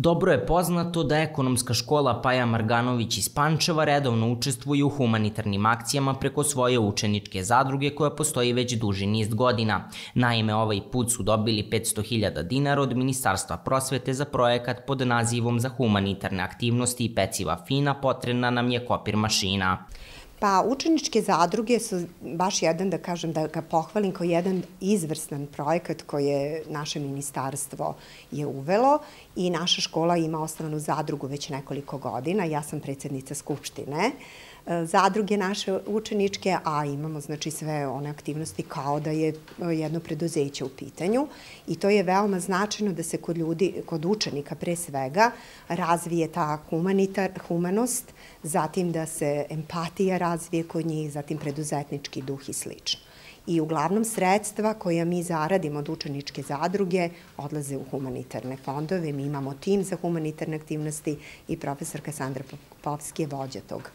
Dobro je poznato da ekonomska škola Paja Marganović iz Pančeva redovno učestvuje u humanitarnim akcijama preko svoje učeničke zadruge koja postoji već duži niz godina. Naime, ovaj put su dobili 500.000 dinara od Ministarstva prosvete za projekat pod nazivom za humanitarne aktivnosti i peciva fina potrebna nam je kopir mašina. Pa učeničke zadruge su baš jedan, da kažem, da ga pohvalim kao jedan izvrstan projekat koje naše ministarstvo je uvelo i naša škola ima osnovnu zadrugu već nekoliko godina. Ja sam predsednica Skupštine zadruge naše učeničke, a imamo znači sve one aktivnosti kao da je jedno preduzeće u pitanju i to je veoma značajno da se kod ljudi, kod učenika pre svega razvije ta humanitar, humanost, zatim da se empatija razvije kod njih, zatim preduzetnički duh i slično. I uglavnom sredstva koja mi zaradimo od učeničke zadruge odlaze u humanitarne fondove. Mi imamo tim za humanitarne aktivnosti i profesorka Sandra Popovski je vođa tog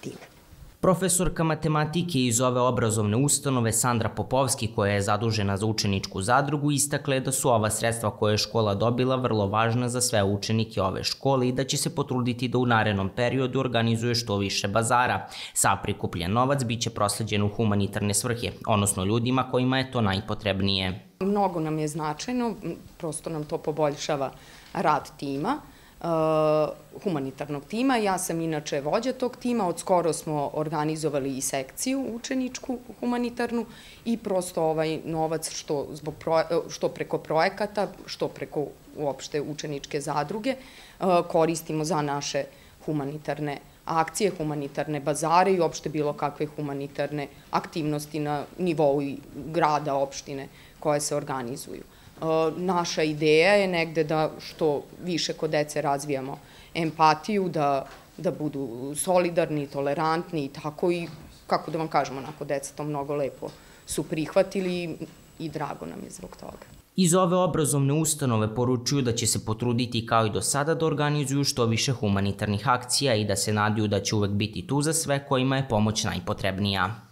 tima. Profesorka matematike iz ove obrazovne ustanove Sandra Popovski, koja je zadužena za učeničku zadrugu, istakle da su ova sredstva koje je škola dobila vrlo važna za sve učenike ove škole i da će se potruditi da u narednom periodu organizuje što više bazara. Sa prikupljen novac biće prosleđen u humanitarne svrhe, odnosno ljudima kojima je to najpotrebnije. Mnogo nam je značajno, prosto nam to poboljšava rad tima. Uh, humanitarnog tima. Ja sam inače vođa tog tima, od skoro smo organizovali i sekciju učeničku humanitarnu i prosto ovaj novac što, zbog što preko projekata, što preko uopšte učeničke zadruge uh, koristimo za naše humanitarne akcije, humanitarne bazare i uopšte bilo kakve humanitarne aktivnosti na nivou grada, opštine koje se organizuju. Naša ideja je negde da što više kod dece razvijamo empatiju, da, da budu solidarni, tolerantni i tako i, kako da vam kažemo, onako deca to mnogo lepo su prihvatili i drago nam je zbog toga. Iz ove obrazovne ustanove poručuju da će se potruditi kao i do sada da organizuju što više humanitarnih akcija i da se nadiju da će uvek biti tu za sve kojima je pomoć najpotrebnija.